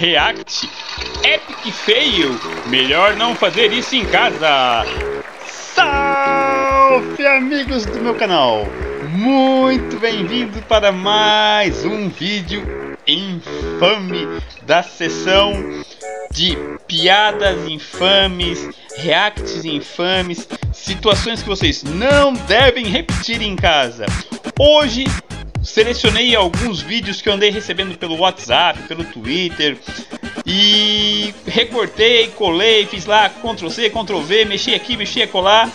React Epic Fail. Melhor não fazer isso em casa. Salve amigos do meu canal. Muito bem-vindo para mais um vídeo infame da sessão de piadas infames, reacts infames, situações que vocês não devem repetir em casa. Hoje selecionei alguns vídeos que eu andei recebendo pelo WhatsApp, pelo Twitter e recortei, colei, fiz lá Ctrl C, Ctrl V, mexi aqui, mexi acolá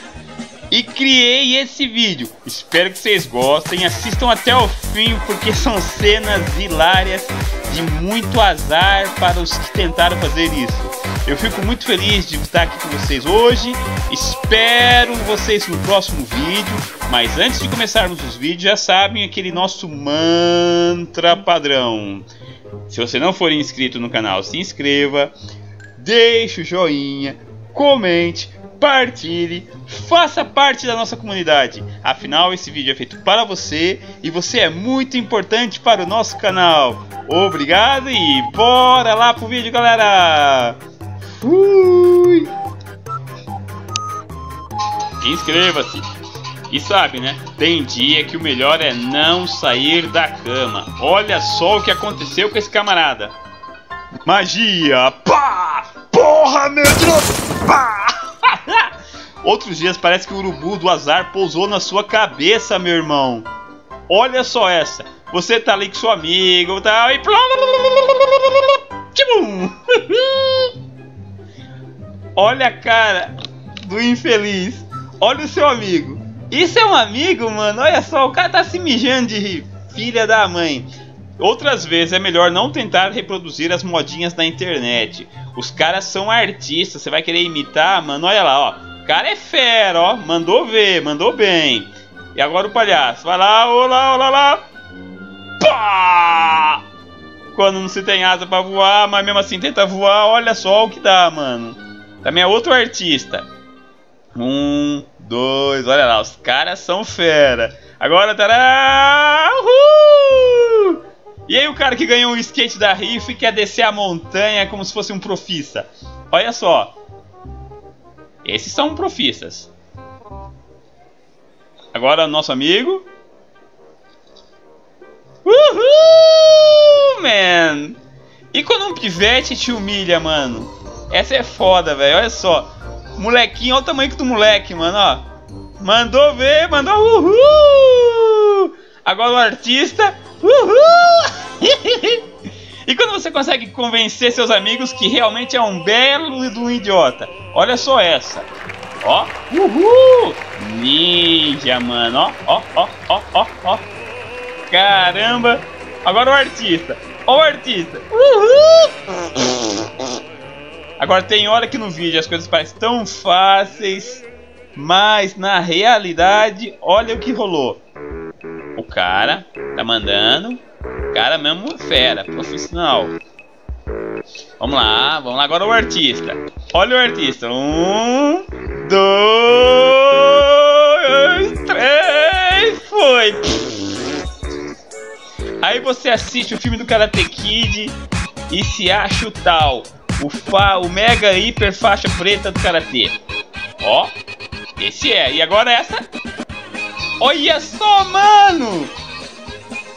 e criei esse vídeo. Espero que vocês gostem, assistam até o fim porque são cenas hilárias de muito azar para os que tentaram fazer isso. Eu fico muito feliz de estar aqui com vocês hoje. Espero vocês no próximo vídeo. Mas antes de começarmos os vídeos, já sabem aquele nosso mantra padrão. Se você não for inscrito no canal, se inscreva, deixe o joinha, comente, partilhe, faça parte da nossa comunidade. Afinal, esse vídeo é feito para você e você é muito importante para o nosso canal. Obrigado e bora lá pro vídeo, galera! Fui! Inscreva-se! E sabe, né? Tem dia que o melhor é não sair da cama. Olha só o que aconteceu com esse camarada. Magia! Pá! Porra, meu Deus! Pá! Outros dias parece que o urubu do azar pousou na sua cabeça, meu irmão. Olha só essa. Você tá ali com seu amigo tal, e. Olha a cara do infeliz. Olha o seu amigo. Isso é um amigo, mano? Olha só, o cara tá se mijando de rir. Filha da mãe. Outras vezes é melhor não tentar reproduzir as modinhas da internet. Os caras são artistas, você vai querer imitar, mano? Olha lá, ó. O cara é fera, ó. Mandou ver, mandou bem. E agora o palhaço. Vai lá, olá, olá, lá. Pá! Quando não se tem asa pra voar, mas mesmo assim tenta voar, olha só o que dá, mano. Também é outro artista. Um, dois, olha lá, os caras são fera. Agora, tará! Uhul! E aí o cara que ganhou um skate da Riff quer descer a montanha como se fosse um profissa. Olha só. Esses são profissas. Agora nosso amigo. Uhul, man! E quando um pivete te humilha, mano? Essa é foda, velho. Olha só. Molequinho, olha o tamanho do moleque, mano, ó. Mandou ver, mandou uhul! Agora o artista, uhul! e quando você consegue convencer seus amigos que realmente é um belo e um idiota? Olha só essa. Ó, uhul! Ninja, mano, ó, ó, ó, ó, ó, ó. Caramba! Agora o artista. Ó o artista. Uhul! Agora tem hora que no vídeo as coisas parecem tão fáceis, mas na realidade, olha o que rolou. O cara tá mandando, o cara mesmo fera, profissional. Vamos lá, vamos lá agora o artista. Olha o artista. Um, dois, três, foi. Aí você assiste o filme do Karate Kid e se acha o tal o, fa, o mega hiper faixa preta do karatê. Ó, esse é. E agora essa. Olha só, mano!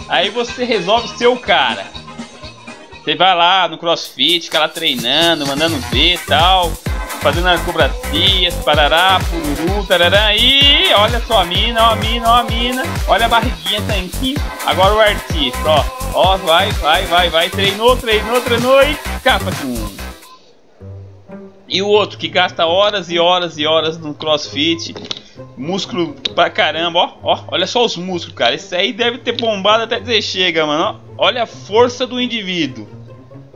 Aí você resolve ser o cara. Você vai lá no crossfit, fica lá treinando, mandando ver e tal, fazendo acrobacias, parará, pururu, tarará, e olha só a mina, ó a mina, ó a mina, olha a barriguinha tanquinho. Agora o artista, ó, ó, vai, vai, vai, vai, treinou, treinou, treinou e capa com e o outro que gasta horas e horas e horas no crossfit, músculo pra caramba, ó, ó, olha só os músculos, cara. Esse aí deve ter bombado até dizer chega, mano. Ó, olha a força do indivíduo.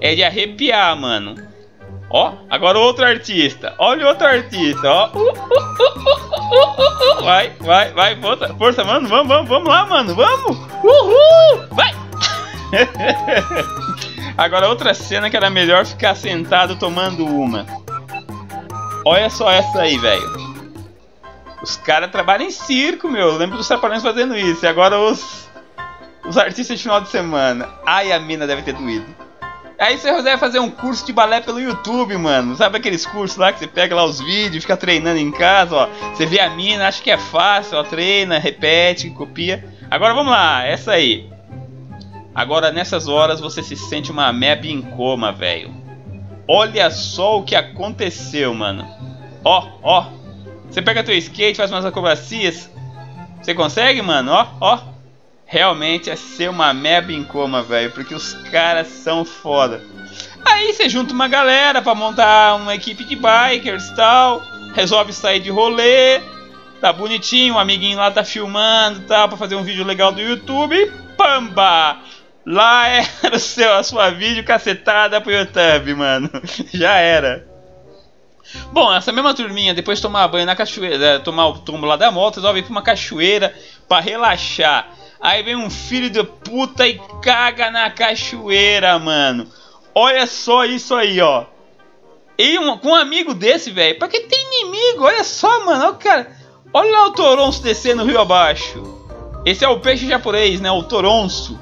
É de arrepiar, mano. Ó, agora outro artista. Olha outro artista, ó. Vai, vai, vai, força, força, mano. Vamos, vamos, vamos lá, mano. Vamos. Uhul! Vai! Agora outra cena que era melhor ficar sentado tomando uma. Olha só essa aí, velho. Os caras trabalham em circo, meu. Eu lembro dos trapalhões fazendo isso. E agora os. Os artistas de final de semana. Ai, a mina deve ter doído. Aí você resolve fazer um curso de balé pelo YouTube, mano. Sabe aqueles cursos lá que você pega lá os vídeos, fica treinando em casa, ó. Você vê a mina, acha que é fácil, ó. Treina, repete, copia. Agora vamos lá, essa aí. Agora nessas horas você se sente uma meb em coma, velho. Olha só o que aconteceu, mano. Ó, ó. Você pega teu skate, faz umas acrobacias. Você consegue, mano? Ó, ó. Realmente é ser uma meba em coma, velho. Porque os caras são foda. Aí você junta uma galera pra montar uma equipe de bikers e tal. Resolve sair de rolê. Tá bonitinho, um amiguinho lá tá filmando e tal. Pra fazer um vídeo legal do YouTube. E pamba! Lá era o seu, a sua vídeo cacetada pro YouTube, mano. Já era. Bom, essa mesma turminha, depois de tomar banho na cachoeira, tomar o tombo lá da moto, resolve ir pra uma cachoeira para relaxar. Aí vem um filho de puta e caga na cachoeira, mano. Olha só isso aí, ó. E um, com um amigo desse, velho. Pra que tem inimigo? Olha só, mano. Olha, cara. Olha lá o Toronço descendo rio abaixo. Esse é o peixe japonês, né? O Toronço.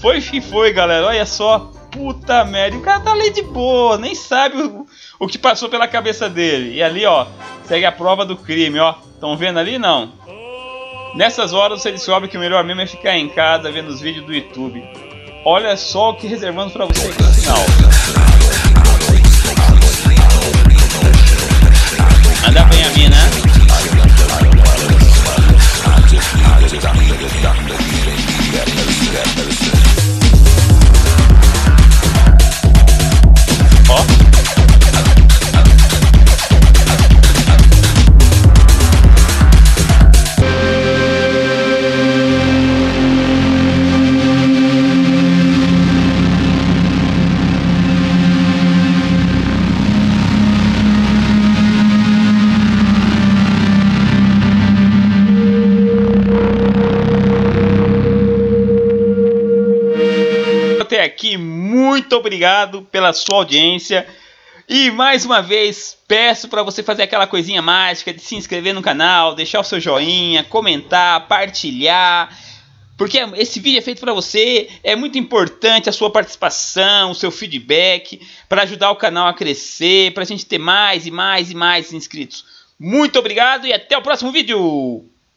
Foi que foi, galera. Olha só. Puta merda. O cara tá ali de boa. Nem sabe o, o que passou pela cabeça dele. E ali, ó. Segue a prova do crime, ó. Estão vendo ali? Não. Nessas horas você descobre que o melhor mesmo é ficar em casa vendo os vídeos do YouTube. Olha só o que reservamos para você aqui no final. Anda bem a mina. Até aqui, muito obrigado pela sua audiência. E mais uma vez, peço para você fazer aquela coisinha mágica de se inscrever no canal, deixar o seu joinha, comentar, partilhar. Porque esse vídeo é feito para você, é muito importante a sua participação, o seu feedback, para ajudar o canal a crescer, para a gente ter mais e mais e mais inscritos. Muito obrigado e até o próximo vídeo!